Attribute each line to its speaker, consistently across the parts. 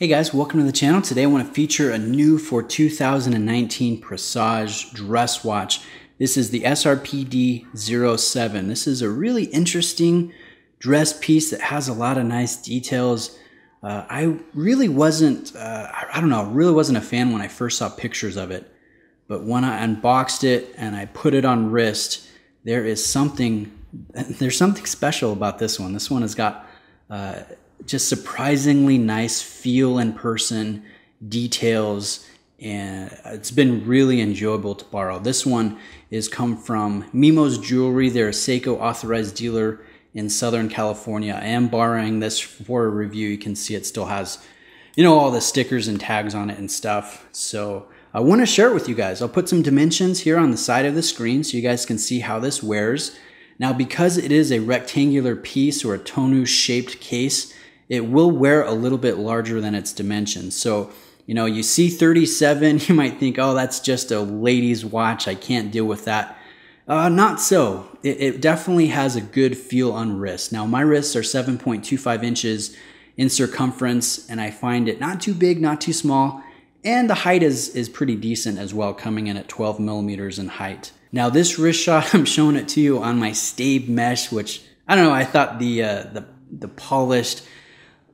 Speaker 1: Hey guys, welcome to the channel. Today I want to feature a new for 2019 Presage dress watch. This is the SRPD 07. This is a really interesting dress piece that has a lot of nice details. Uh, I really wasn't, uh, I don't know, really wasn't a fan when I first saw pictures of it. But when I unboxed it and I put it on wrist, there is something, there's something special about this one. This one has got uh, just surprisingly nice feel in person, details, and it's been really enjoyable to borrow. This one is come from Mimo's Jewelry. They're a Seiko authorized dealer in Southern California. I am borrowing this for a review. You can see it still has, you know, all the stickers and tags on it and stuff. So I want to share it with you guys. I'll put some dimensions here on the side of the screen so you guys can see how this wears. Now, because it is a rectangular piece or a tonneau shaped case, it will wear a little bit larger than its dimensions. So, you know, you see 37, you might think, oh, that's just a lady's watch. I can't deal with that. Uh, not so. It, it, definitely has a good feel on wrist. Now, my wrists are 7.25 inches in circumference, and I find it not too big, not too small, and the height is, is pretty decent as well, coming in at 12 millimeters in height. Now, this wrist shot, I'm showing it to you on my Staib mesh, which I don't know, I thought the, uh, the, the polished,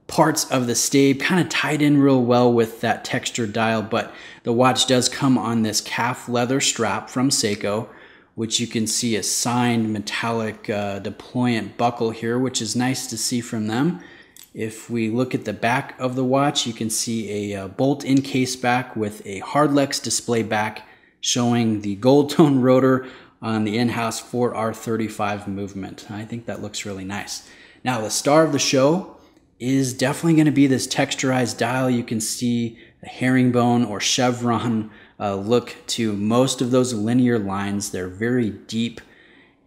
Speaker 1: parts of the Staib kind of tied in real well with that textured dial, but the watch does come on this calf leather strap from Seiko, which you can see a signed metallic uh, deployant buckle here, which is nice to see from them. If we look at the back of the watch, you can see a uh, bolt-in case back with a Hardlex display back showing the gold tone rotor on the in-house 4R35 movement. I think that looks really nice. Now, the star of the show is definitely going to be this texturized dial. You can see a herringbone or chevron uh, look to most of those linear lines. They're very deep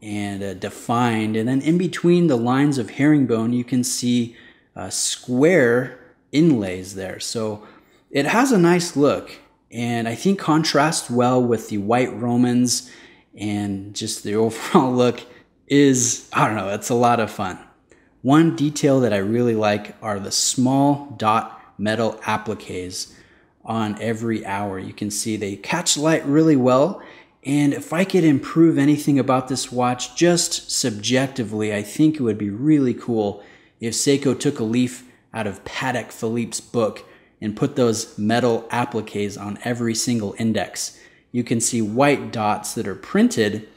Speaker 1: and uh, defined. And then in between the lines of herringbone, you can see uh, square inlays there. So it has a nice look and I think contrasts well with the white Romans and just the overall look is, I don't know, it's a lot of fun. One detail that I really like are the small dot metal appliques on every hour. You can see they catch light really well. And if I could improve anything about this watch just subjectively, I think it would be really cool if Seiko took a leaf out of Patek Philippe's book and put those metal appliques on every single index. You can see white dots that are printed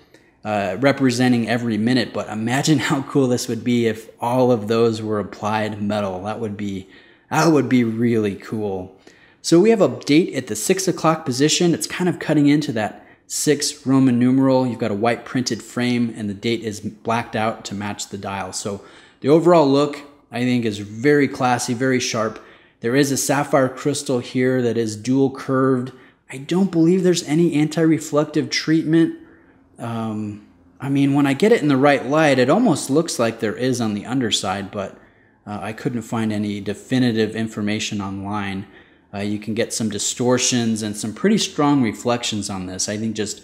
Speaker 1: uh, representing every minute. But imagine how cool this would be if all of those were applied metal. That would be that would be really cool. So we have a date at the six o'clock position. It's kind of cutting into that six Roman numeral. You've got a white printed frame and the date is blacked out to match the dial. So the overall look, I think, is very classy, very sharp. There is a sapphire crystal here that is dual curved. I don't believe there's any anti-reflective treatment um, I mean, when I get it in the right light, it almost looks like there is on the underside, but uh, I couldn't find any definitive information online. Uh, you can get some distortions and some pretty strong reflections on this. I think just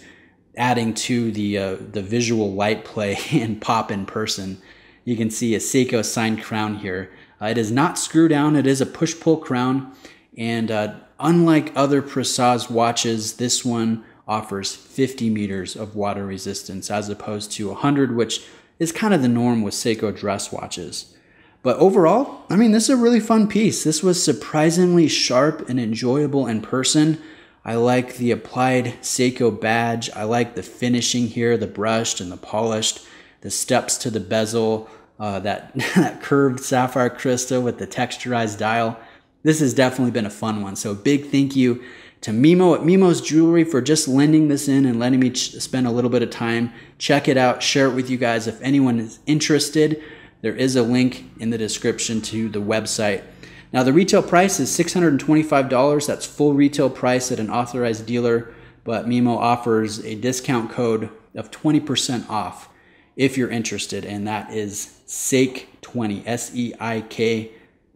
Speaker 1: adding to the uh, the visual light play and pop in person, you can see a Seiko signed crown here. Uh, it is not screw down; it is a push pull crown, and uh, unlike other Presage watches, this one offers 50 meters of water resistance as opposed to 100, which is kind of the norm with Seiko dress watches. But overall, I mean, this is a really fun piece. This was surprisingly sharp and enjoyable in person. I like the applied Seiko badge. I like the finishing here, the brushed and the polished, the steps to the bezel, uh, that, that curved sapphire crystal with the texturized dial. This has definitely been a fun one. So big thank you to Mimo at Mimo's Jewelry for just lending this in and letting me ch- spend a little bit of time. Check it out, share it with you guys if anyone is interested. There is a link in the description to the website. Now, the retail price is $625. That's full retail price at an authorized dealer, but Mimo offers a discount code of 20% off if you're interested, and that is SEIK20, S E I K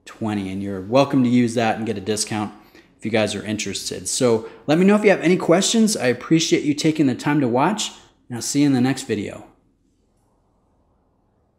Speaker 1: 20. And you're welcome to use that and get a discount if you guys are interested. So let me know if you have any questions. I appreciate you taking the time to watch, and I'll see you in the next video.